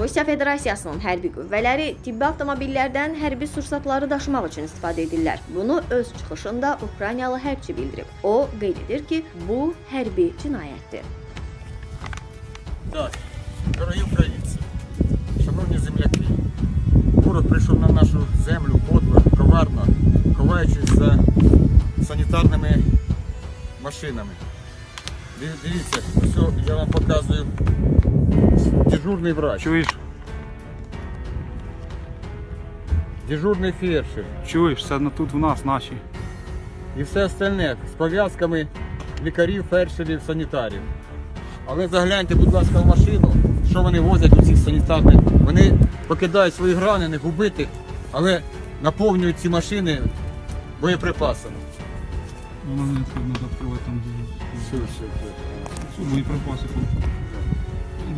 Rusiya Federasiyasının hərbi qüvvələri tibbi avtomobillərdən hərbi sursatları daşımaq üçün istifadə edirlər. Bunu öz çıxışında Ukraynalı hərbçi bildirib. O qeyd edir ki, bu hərbi cinayətdir. Так, дорогі українці, шановні земляки, ворог прийшов на нашу землю подло, коварно, ховаючись за санітарними машинами. Диві- Дивіться, ось я вам показую дежурний врач, Чуєш? дежурний фельдшер Чуєш, це тут в нас наші. і все остальне з пов'язками лікарів, фельдшерів, санітарів. Але загляньте, будь ласка, в машину, що вони возять у цих санітарних. Вони покидають своїх ранених, убитих, але наповнюють ці машини боєприпасами. Не трудно закривати там Все, все, Всі боєприпаси.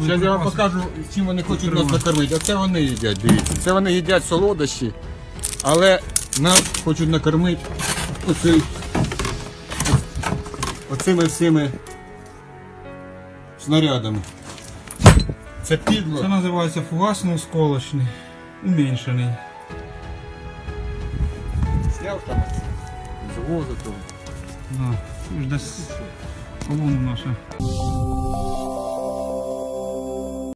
Зараз я вам покажу, чим вони хочуть нас накормити. Оце вони їдять, дивіться. Це вони їдять солодощі, але нас хочуть накормити оцим, оцими всіми снарядами. Це підло. Це називається фугасно-осколочний, уменьшений. Сняв там з тут. Да. Ж десь колону наша.